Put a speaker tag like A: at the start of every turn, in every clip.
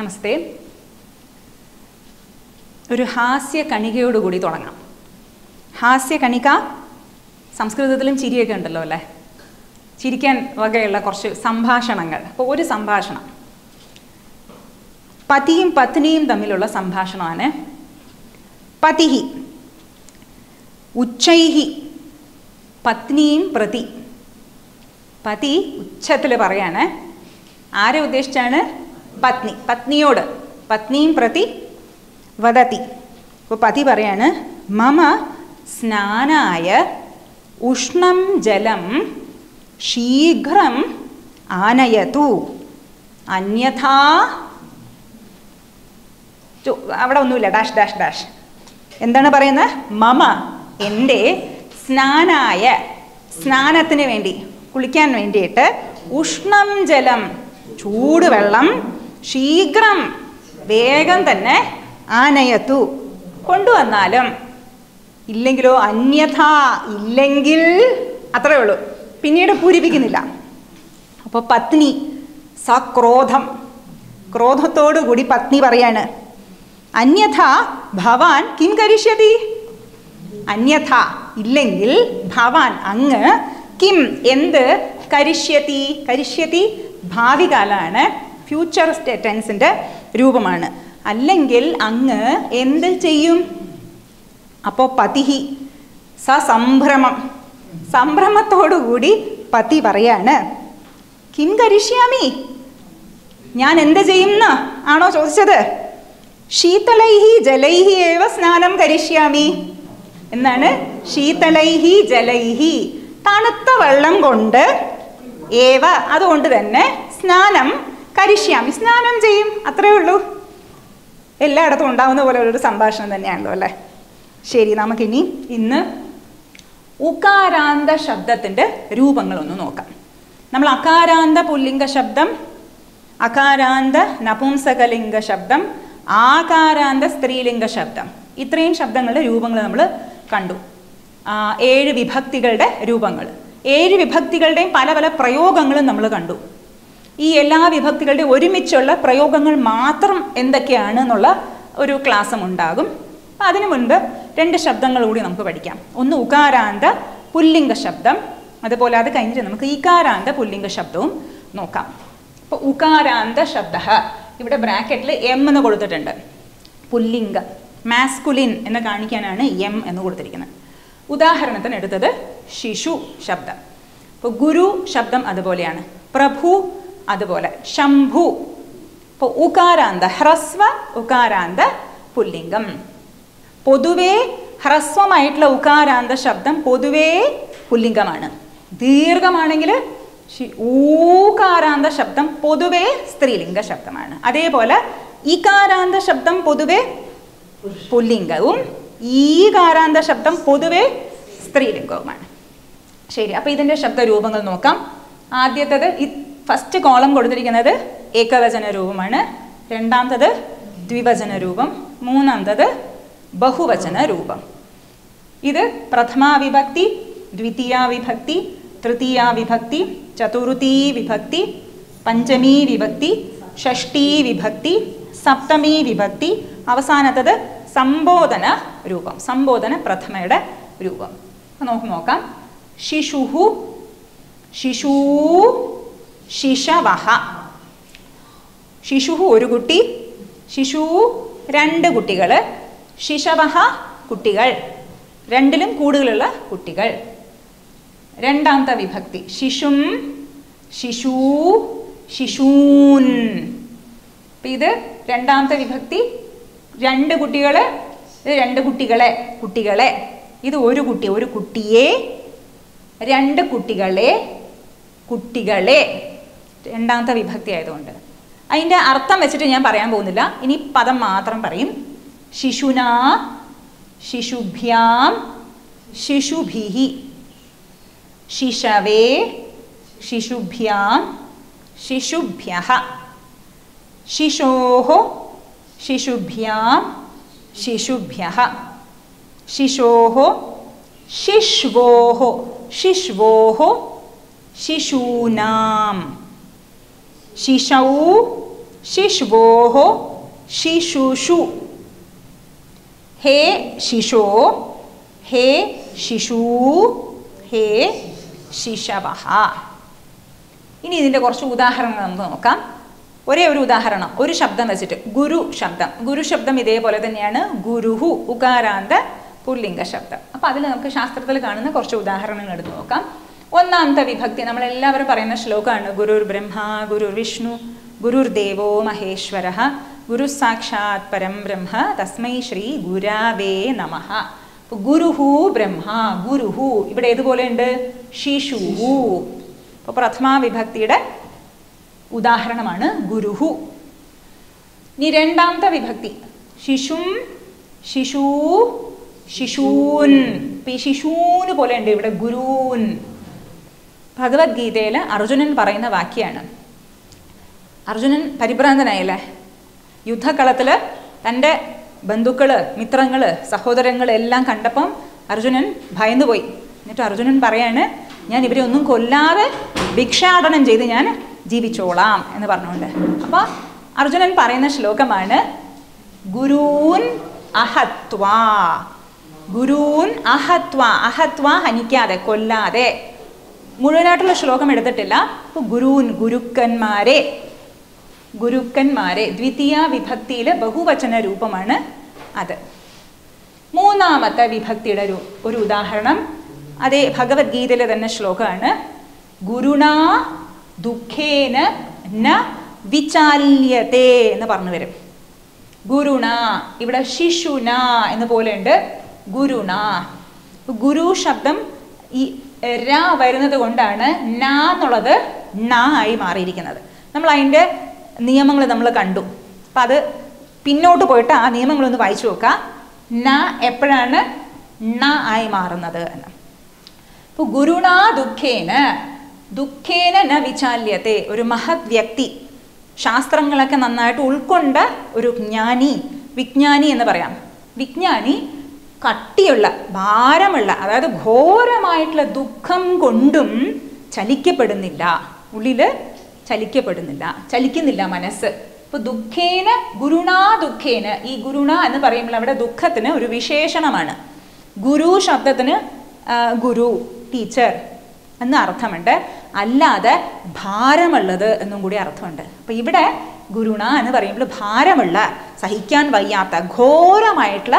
A: നമസ്തേ. ഒരു ഹാസ്യ കണികയോടുകൂടി തുടങ്ങാം. ഹാസ്യ കണിക സംസ്കൃതത്തിലും ചിരിയൊക്കെ ഉണ്ടല്ലോ അല്ലേ? ചിരിക്കാൻ വകയുള്ള കുറച്ച് സംഭാഷണങ്ങൾ. അപ്പോൾ ഒരു സംഭാഷണം. പതിയും പത്നിയും തമ്മിലുള്ള സംഭാഷണമാണ് പതിഹി. ഉച്ചൈഹി പത്നിയും പ്രതി. പതി ഉച്ചത്തിൽ പറയാണ്. ആരെ ഉദ്ദേശിച്ചാണ്? പത്നി പത്നിയോട് പത്നിയും പ്രതി വദതി. അപ്പോൾ പതി പറയാണ് മമ സ്നാനായ ഉഷ്ണം ജലം ശീഘ്രം ആനയതു. അന്യഥാ അവിടെ ഒന്നുമില്ല. Dash dash dash. എന്താണ് പറയുന്നത്? മമ എന്റെ സ്നാനായ സ്നാനത്തിന് വേണ്ടി കുളിക്കാൻ വേണ്ടിയിട്ട് ഉഷ്ണം ജലം ചൂടുവെള്ളം ശീഘ്രം വേഗം തന്നെ ആനയത്തു. കൊണ്ടുവന്നാലും ഇല്ലെങ്കിലോ അന്യഥ ഇല്ലെങ്കിൽ അത്രേ ഉള്ളൂ. പിന്നീട് പൂരിപ്പിക്കുന്നില്ല. അപ്പോൾ പത്നി സക്രോധം. ക്രോധത്തോടുകൂടി പത്നി പറയാണ് അന്യഥ ഭവാൻ കിം കരിഷ്യതി? അന്യഥ ഇല്ലെങ്കിൽ ഭവാൻ അങ്ങ് കിം എന്ത് കരിഷ്യതി? കരിഷ്യതി ഭാവി കാലാണ് ഫ്യൂച്ചർ ടെൻസിന്റെ രൂപമാണ്. അല്ലെങ്കിൽ അങ്ങ് എന്ത് ചെയ്യും? അപ്പോൾ പതിഹി. സ സസംഭ്രമം സംഭ്രമത്തോടുകൂടി പതി പറയാണ്. കിം കരിഷ്യാമി ഞാൻ എന്ത് ചെയ്യുന്ന ആണോ ചോദിച്ചത്? ശീതലൈഹി ജലൈഹി ഏവ സ്നാനം കരിഷ്യാമി. എന്നാണ്? ശീതലൈഹി ജലൈഹി. തണുത്ത വെള്ളം കൊണ്ട് ഏവ അതുകൊണ്ട് തന്നെ സ്നാനം കരിഷ്യാമി സ്നാനം ചെയ്യും. അത്രേ ഉള്ളൂ. എല്ലായിടത്തും ഉണ്ടാവുന്ന പോലെ ഒരു സംഭാഷണം തന്നെയാണല്ലോ അല്ലേ? ശരി നമുക്കിനി ഇന്ന് ഉകാരാന്ത ശബ്ദത്തിന്റെ രൂപങ്ങളൊന്ന് നോക്കാം. നമ്മൾ അകാരാന്ത പുല്ലിംഗ ശബ്ദം അകാരാന്ത നപുംസകലിംഗ ശബ്ദം ആകാരാന്ത സ്ത്രീലിംഗ ശബ്ദം. ഇത്രയും ശബ്ദങ്ങളുടെ രൂപങ്ങൾ നമ്മൾ കണ്ടു. ഏഴ് വിഭക്തികളുടെ രൂപങ്ങൾ. ഏഴ് വിഭക്തികളുടെയും പല പല പ്രയോഗങ്ങളും നമ്മൾ കണ്ടു. ഈ എല്ലാ വിഭക്തികളുടെ ഒരുമിച്ചുള്ള പ്രയോഗങ്ങൾ മാത്രം എന്തൊക്കെയാണ് എന്നുള്ള ഒരു ക്ലാസ്സും ഉണ്ടാകും. അപ്പം അതിനു മുൻപ് രണ്ട് ശബ്ദങ്ങൾ കൂടി നമുക്ക് പഠിക്കാം. ഒന്ന് ഉകാരാന്ത പുല്ലിംഗ ശബ്ദം. അതുപോലെ അത് കഴിഞ്ഞിട്ട് നമുക്ക് ഇകാരാന്ത പുല്ലിംഗ ശബ്ദവും നോക്കാം. അപ്പോൾ ഉകാരാന്ത ശബ്ദ ഇവിടെ ബ്രാക്കറ്റിൽ എം എന്ന് കൊടുത്തിട്ടുണ്ട്. പുല്ലിംഗ മാസ്കുലിൻ എന്ന് കാണിക്കാനാണ് എം എന്ന് കൊടുത്തിരിക്കുന്നത്. ഉദാഹരണത്തിന് എടുത്തത് ശിശു ശബ്ദം. ഇപ്പോൾ ഗുരു ശബ്ദം അതുപോലെയാണ്. പ്രഭു അതുപോലെ ശംഭു. ഇപ്പോൾ ഉകാരാന്ത ഹ്രസ്വ ഉകാരാന്ത പുല്ലിംഗം. പൊതുവേ ഹ്രസ്വമായിട്ടുള്ള ഉകാരാന്ത ശബ്ദം പൊതുവേ പുല്ലിംഗമാണ്. ദീർഘമാണെങ്കിൽ ഊകാരാന്ത ശബ്ദം പൊതുവേ സ്ത്രീലിംഗ ശബ്ദമാണ്. അതേപോലെ ഇകാരാന്ത ശബ്ദം പൊതുവേ പുല്ലിംഗവും ഈകാരാന്ത ശബ്ദം പൊതുവേ സ്ത്രീലിംഗവുമാണ്. ശരി അപ്പോൾ ഇതിന്റെ ശബ്ദരൂപങ്ങൾ നോക്കാം. ആദ്യത്തേത് ഫസ്റ്റ് കോളം കൊടുത്തിരിക്കുന്നത് ഏകവചന രൂപമാണ്. രണ്ടാമത്തത് ദ്വിവചന രൂപം. മൂന്നാമത്തത് ബഹുവചന രൂപം. ഇത് പ്രഥമാ വിഭക്തി ദ്വിതീയ വിഭക്തി തൃതീയ വിഭക്തി ചതുർത്ഥീ വിഭക്തി പഞ്ചമീ വിഭക്തി ഷഷ്ടി വിഭക്തി സപ്തമീ വിഭക്തി അവസാനത്തത് സംബോധന രൂപം. സംബോധന പ്രഥമയുടെ രൂപം. നോക്കി നോക്കാം. ശിശുഹു ശിശൂ ശിശവഹ. ശിശുഹു ഒരു കുട്ടി ശിശു രണ്ട് കുട്ടികൾ ശിശവഹ കുട്ടികൾ. രണ്ടിലും കൂടുതലുള്ള കുട്ടികൾ. രണ്ടാമത്തെ വിഭക്തി ശിശും ശിശു ശിശൂൻ. ഇത് രണ്ടാമത്തെ വിഭക്തി രണ്ട് കുട്ടികൾ ഇത് രണ്ട് കുട്ടികളെ കുട്ടികളെ. ഇത് ഒരു കുട്ടി ഒരു കുട്ടിയെ രണ്ട് കുട്ടികളെ കുട്ടികളെ. രണ്ടാമത്തെ വിഭക്തി ആയതുകൊണ്ട്. അതിന്റെ അർത്ഥം വെച്ചിട്ട് ഞാൻ പറയാൻ പോകുന്നില്ല. ഇനി പദം മാത്രം പറയും. ശിശുനാ ശിശുഭ്യാം ശിശുഭിഹി. ശിശവേ ശിശുഭ്യാം ശിശുഭ്യ ശിശോ ശിശുഭ്യാം ശിശുഭ്യ ശിശോ ശിശ്വോ ശിശ്വോ ശിശൂനാം. ശിശൗ ശിശുവോഹോ ശിശുഷു. ഹേ ശിശോ ഹേ ശിശു ഹേ ശിശവഹ. ഇനി ഇതിന്റെ കുറച്ച് ഉദാഹരണങ്ങൾ നമുക്ക് നോക്കാം. ഒരേ ഒരു ഉദാഹരണം ഒരു ശബ്ദം വെച്ചിട്ട് ഗുരു ശബ്ദം. ഗുരു ശബ്ദം ഇതേപോലെ തന്നെയാണ് ഗുരുഹു ഉകാരാന്ത പുല്ലിംഗ ശബ്ദം. അപ്പം അതിൽ നമുക്ക് ശാസ്ത്രത്തിൽ കാണുന്ന കുറച്ച് ഉദാഹരണങ്ങൾ എടുത്ത് നോക്കാം. ഒന്നാമത്തെ വിഭക്തി നമ്മളെല്ലാവരും പറയുന്ന ശ്ലോകമാണ്. ഗുരുർ ബ്രഹ്മ ഗുരുർ വിഷ്ണു ഗുരുർ ദേവോ മഹേശ്വര ഗുരു സാക്ഷാത് പരം ബ്രഹ്മ തസ്മൈ ശ്രീ ഗുരാവേ നമ. ഗുരുഹു ബ്രഹ്മ ഗുരുഹു. ഇവിടെ ഏതുപോലെയുണ്ട് ശിശുഹു. അപ്പോൾ പ്രഥമാ വിഭക്തിയുടെ ഉദാഹരണമാണ് ഗുരുഹു. ഇനി രണ്ടാമത്തെ വിഭക്തി. ശിശും ശിശു ശിശൂൻ. ഇപ്പൊ ഈ ശിശൂന് പോലെ ഉണ്ട് ഇവിടെ ഗുരൂൻ ഭഗവത്ഗീതയിൽ അർജുനൻ പറയുന്ന വാക്യാണ്. അർജുനൻ പരിഭ്രാന്തനായില്ലേ? യുദ്ധക്കളത്തിൽ തന്റെ ബന്ധുക്കൾ മിത്രങ്ങൾ സഹോദരങ്ങൾ എല്ലാം കണ്ടപ്പം അർജുനൻ ഭയന്നുപോയി. എന്നിട്ട് അർജുനൻ പറയാണ് ഞാൻ ഇവരെ ഒന്നും കൊല്ലാതെ ഭിക്ഷാടനം ചെയ്ത് ഞാൻ ജീവിച്ചോളാം എന്ന് പറഞ്ഞുകൊണ്ട്. അപ്പോൾ അർജുനൻ പറയുന്ന ശ്ലോകമാണ് ഗുരൂൻ അഹത്വാ ഗുരൂൻ അഹത്വ അഹത്വ ഹനിക്കാതെ കൊല്ലാതെ മുഴുവനായിട്ടുള്ള ശ്ലോകം എടുത്തിട്ടില്ല. അപ്പോൾ ഗുരൂൻ ഗുരുക്കന്മാരെ ഗുരുക്കന്മാരെ ദ്വിതീയ വിഭക്തിയിൽ ബഹുവചന രൂപമാണ് അത്. മൂന്നാമത്തെ വിഭക്തിയുടെ ഒരു ഒരു ഉദാഹരണം അതേ ഭഗവത്ഗീതയിലെ തന്നെ ശ്ലോകമാണ്. ഗുരുണാ ദുഃഖേന ന വിചാല്യത്തെ എന്ന് പറഞ്ഞു വരും. ഗുരുണ ഇവിടെ ശിശുന എന്ന് പോലെയുണ്ട് ഗുരുണ. ഗുരു ശബ്ദം ഈ ര വരുന്നത് കൊണ്ടാണ് ന എന്നുള്ളത് നാ ആയി മാറിയിരിക്കുന്നത്. നമ്മൾ അതിന്റെ നിയമങ്ങൾ നമ്മൾ കണ്ടു. അപ്പം അത് പിന്നോട്ട് പോയിട്ട് ആ നിയമങ്ങളൊന്ന് വായിച്ചു നോക്കാം. ന എപ്പോഴാണ് ന ആയി മാറുന്നത് എന്ന്. അപ്പോൾ ഗുരുണാ ദുഃഖേന ദുഃഖേന ന വിചാല്യത്തെ ഒരു മഹത് വ്യക്തി ശാസ്ത്രങ്ങളൊക്കെ നന്നായിട്ട് ഉൾക്കൊണ്ട ഒരു ജ്ഞാനി വിജ്ഞാനി എന്ന് പറയാം. വിജ്ഞാനി കട്ടിയുള്ള ഭാരമുള്ള അതായത് ഘോരമായിട്ടുള്ള ദുഃഖം കൊണ്ടും ചലിക്കപ്പെടുന്നില്ല. ഉള്ളിൽ ചലിക്കപ്പെടുന്നില്ല. ചലിക്കുന്നില്ല മനസ്സ്. ഇപ്പൊ ദുഃഖേന ഗുരുണാ ദുഃഖേന. ഈ ഗുരുണ എന്ന് പറയുമ്പോൾ അവിടെ ദുഃഖത്തിന് ഒരു വിശേഷണമാണ്. ഗുരു ശബ്ദത്തിന് ഗുരു ടീച്ചർ എന്ന് അർത്ഥമുണ്ട്. അല്ലാതെ ഭാരമുള്ളത് എന്നും കൂടി അർത്ഥമുണ്ട്. അപ്പൊ ഇവിടെ ഗുരുണ എന്ന് പറയുമ്പോൾ ഭാരമുള്ള സഹിക്കാൻ വയ്യാത്ത ഘോരമായിട്ടുള്ള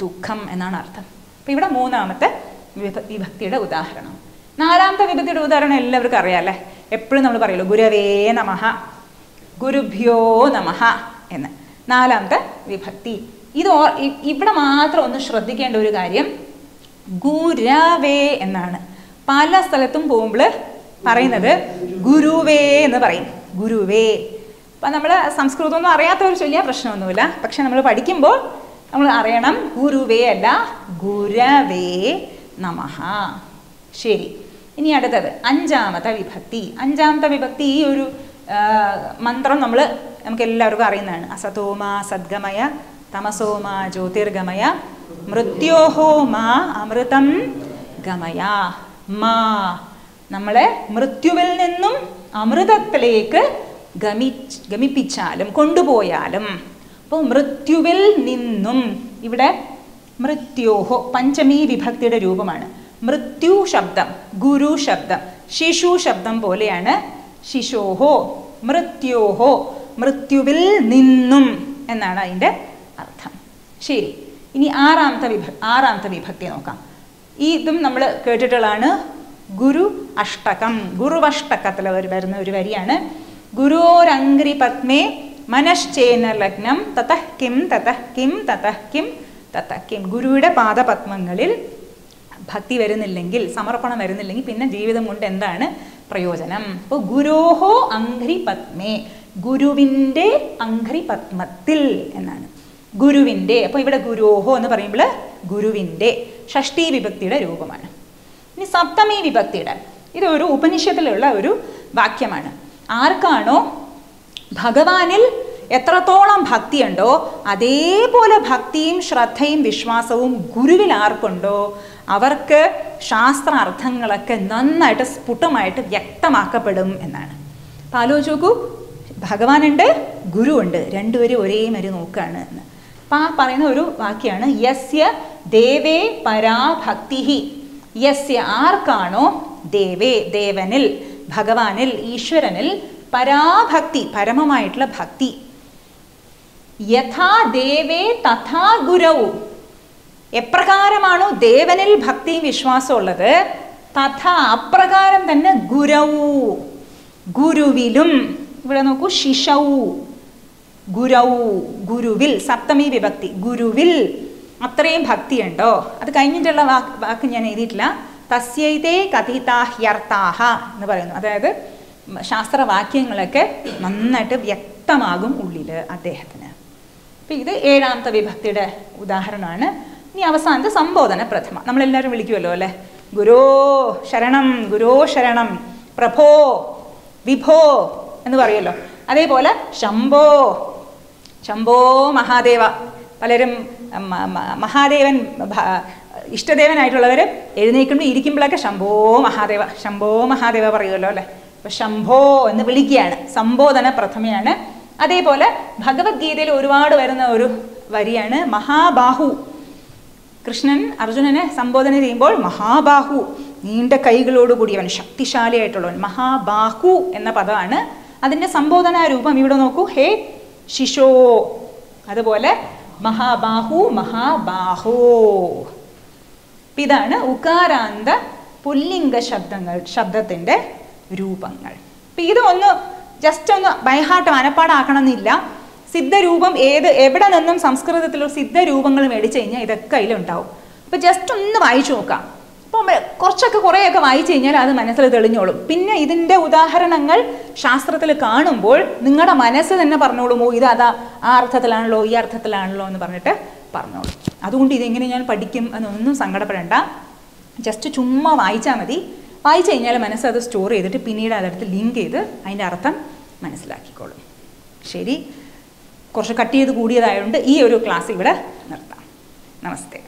A: ദുഃഖം എന്നാണ് അർത്ഥം. അപ്പം ഇവിടെ മൂന്നാമത്തെ വിഭക്തിയുടെ ഉദാഹരണം. നാലാമത്തെ വിഭക്തിയുടെ ഉദാഹരണം എല്ലാവർക്കും അറിയാം അല്ലേ? എപ്പോഴും നമ്മൾ പറയുമല്ലോ ഗുരവേ നമഃ ഗുരുഭ്യോ നമഃ എന്ന്. നാലാമത്തെ വിഭക്തി. ഇത് ഇവിടെ മാത്രം ഒന്ന് ശ്രദ്ധിക്കേണ്ട ഒരു കാര്യം ഗുരവേ എന്നാണ്. പല സ്ഥലത്തും പോകുമ്പോൾ പറയുന്നത് ഗുരുവേ എന്ന് പറയും. ഗുരുവേ. അപ്പം നമ്മൾ സംസ്കൃതമൊന്നും അറിയാത്തവർ ചൊല്ലിയാൽ പ്രശ്നമൊന്നുമില്ല. പക്ഷെ നമ്മൾ പഠിക്കുമ്പോൾ നമ്മൾ അറിയണം. ഗുരുവേ അല്ല ഗുരവേ നമഹ. ശരി. ഇനി അടുത്തത് അഞ്ചാമത്തെ വിഭക്തി. അഞ്ചാമത്തെ വിഭക്തി ഈ ഒരു മന്ത്രം നമ്മൾ നമുക്ക് എല്ലാവർക്കും അറിയുന്നതാണ്. അസതോമ സദ്ഗമയ തമസോമ ജ്യോതിർഗമയ മൃത്യോഹോ മാ അമൃതം ഗമയ. മാ. നമ്മളെ മൃത്യുവിൽ നിന്നും അമൃതത്തിലേക്ക് ഗമി ഗമിപ്പിച്ചാലും കൊണ്ടുപോയാലും. അപ്പോൾ മൃത്യുവിൽ നിന്നും ഇവിടെ മൃത്യോഹോ പഞ്ചമീ വിഭക്തിയുടെ രൂപമാണ്. മൃത്യു ശബ്ദം ഗുരു ശബ്ദം ശിശു ശബ്ദം പോലെയാണ് ശിശോഹോ മൃത്യോഹോ മൃത്യുവിൽ നിന്നും എന്നാണ് അതിന്റെ അർത്ഥം. ശരി ഇനി ആറാമത്തെ വിഭ ആറാമത്തെ വിഭക്തി നോക്കാം. ഈ ഇതും നമ്മൾ കേട്ടിട്ടുള്ളതാണ് ഗുരു അഷ്ടകം. ഗുരുവഷ്ടകത്തിൽ വരുന്ന ഒരു വരിയാണ്. ഗുരോരംഗ്രി പത്മേ മനശ്ചേന ലഗ്നം തതഃ കിം തതഃ കിം തതഃ കിം തതഃ കിം. ഗുരുവിടെ പാദപത്മങ്ങളിൽ ഭക്തി വരുന്നില്ലെങ്കിൽ സമർപ്പണം വരുന്നില്ലെങ്കിൽ പിന്നെ ജീവിതം കൊണ്ട് എന്താണ് പ്രയോജനം? അപ്പോൾ ഗുരോഹോ അംഘ്രി പത്മേ ഗുരുവിന്റെ അംഘ്രി പത്മത്തിൽ എന്നാണ്. ഗുരുവിന്റെ അപ്പോൾ ഇവിടെ ഗുരോഹോ എന്ന് പറയുമ്പോൾ ഗുരുവിന്റെ ഷഷ്ടി വിഭക്തിയുടെ രൂപമാണ്. ഇനി സപ്തമി വിഭക്തിയുടെ ഇത് ഒരു ഉപനിഷത്തിലുള്ള ഒരു വാക്യമാണ്. ആർക്കാണോ ഭഗവാനിൽ എത്രത്തോളം ഭക്തിയുണ്ടോ അതേപോലെ ഭക്തിയും ശ്രദ്ധയും വിശ്വാസവും ഗുരുവിൽ ആർക്കുണ്ടോ അവർക്ക് ശാസ്ത്ര അർത്ഥങ്ങളൊക്കെ നന്നായിട്ട് സ്ഫുടമായിട്ട് വ്യക്തമാക്കപ്പെടും എന്നാണ്. അപ്പം ആലോചിച്ച് ഭഗവാനുണ്ട് ഗുരുവുണ്ട് രണ്ടുപേരും ഒരേ മരി നോക്കുകയാണ് എന്ന്. അപ്പം ആ പറയുന്ന ഒരു വാക്യാണ് യസ്യ ദേവേ പരാഭക്തി യസ്യ ആർക്കാണോ ദേവേ ദേവനിൽ ഭഗവാനിൽ ഈശ്വരനിൽ പരാഭക്തി പരമമായിട്ടുള്ള ഭക്തി. യഥാ ദേവേ തഥാ ഗുരവും. എപ്രകാരമാണോ ദേവനിൽ ഭക്തിയും വിശ്വാസം ഉള്ളത്? തഥാ അപ്രകാരം തന്നെ ഗുരവു. ഗുരുവിലും ഇവിടെ നോക്കൂ ശിശവു. ഗുരവു ഗുരുവിൽ സപ്തമി വിഭക്തി. ഗുരുവിൽ അത്രയും ഭക്തിയുണ്ടോ? അത് കഴിഞ്ഞിട്ടുള്ള വാക്ക് വാക്ക് ഞാൻ എഴുതിയിട്ടില്ല. തസ്യൈതേ കഥിതാഹ്യർത്ഥാഹ എന്ന് പറയുന്നു. അതായത് ശാസ്ത്രവാക്യങ്ങളൊക്കെ നന്നായിട്ട് വ്യക്തമാകും ഉള്ളിൽ അദ്ദേഹത്തിന്. അപ്പം ഇത് ഏഴാമത്തെ വിഭക്തിയുടെ ഉദാഹരണമാണ്. ഇനി അവസാനത്തെ സംബോധന പ്രഥമ. നമ്മളെല്ലാവരും വിളിക്കുമല്ലോ അല്ലേ? ഗുരോ ശരണം ഗുരോ ശരണം പ്രഭോ വിഭോ എന്ന് പറയുമല്ലോ. അതേപോലെ ശംഭോ ശംഭോ മഹാദേവ. പലരും മഹാദേവൻ ഇഷ്ടദേവനായിട്ടുള്ളവർ എഴുന്നേൽക്കുമ്പോൾ ഇരിക്കുമ്പോഴൊക്കെ ശംഭോ മഹാദേവ ശംഭോ മഹാദേവ പറയുമല്ലോ അല്ലേ? അപ്പൊ ശംഭോ എന്ന് വിളിക്കുകയാണ്. സംബോധന പ്രഥമയാണ്. അതേപോലെ ഭഗവത്ഗീതയിൽ ഒരുപാട് വരുന്ന ഒരു വരിയാണ് മഹാബാഹു. കൃഷ്ണൻ അർജുനനെ സംബോധന ചെയ്യുമ്പോൾ മഹാബാഹു നീണ്ട കൈകളോടുകൂടിയവൻ ശക്തിശാലിയായിട്ടുള്ളവൻ മഹാബാഹു എന്ന പദമാണ്. അതിന്റെ സംബോധനാ രൂപം ഇവിടെ നോക്കൂ. ഹേ ശിശോ. അതുപോലെ മഹാബാഹു മഹാബാഹോ. ഇതാണ് ഉകാരാന്ത പുല്ലിംഗ ശബ്ദങ്ങൾ ശബ്ദത്തിന്റെ രൂപങ്ങൾ. അപ്പം ഇത് ഒന്ന് ജസ്റ്റ് ഒന്ന് ബൈഹാർട്ട് മനപ്പാടാക്കണം എന്നില്ല സിദ്ധരൂപം ഏത് എവിടെ നിന്നും സംസ്കൃതത്തിൽ സിദ്ധരൂപങ്ങൾ മേടിച്ചു കഴിഞ്ഞാൽ ഇതൊക്കെ അതിലുണ്ടാവും. അപ്പോൾ ജസ്റ്റ് ഒന്ന് വായിച്ചു നോക്കാം. അപ്പം കുറച്ചൊക്കെ കുറേയൊക്കെ വായിച്ചു കഴിഞ്ഞാൽ അത് മനസ്സിൽ തെളിഞ്ഞോളും. പിന്നെ ഇതിന്റെ ഉദാഹരണങ്ങൾ ശാസ്ത്രത്തിൽ കാണുമ്പോൾ നിങ്ങളുടെ മനസ്സ് തന്നെ പറഞ്ഞോളും ഇത് അതാ ആ അർത്ഥത്തിലാണല്ലോ ഈ അർത്ഥത്തിലാണല്ലോ എന്ന് പറഞ്ഞിട്ട് പറഞ്ഞോളും. അതുകൊണ്ട് ഇതെങ്ങനെ ഞാൻ പഠിക്കും എന്നൊന്നും സങ്കടപ്പെടേണ്ട. ജസ്റ്റ് ചുമ്മാ വായിച്ചാൽ മതി. വായിച്ചു കഴിഞ്ഞാൽ മനസ്സ് അത് സ്റ്റോർ ചെയ്തിട്ട് പിന്നീട് അതെടുത്ത് ലിങ്ക് ചെയ്ത് അതിന്റെ അർത്ഥം മനസ്സിലാക്കിക്കോളും. ശരി. കുറച്ച് കട്ട് ചെയ്ത് കൂടിയതായതുകൊണ്ട് ഈ ഒരു ക്ലാസ് ഇവിടെ നിർത്താം. നമസ്തേ.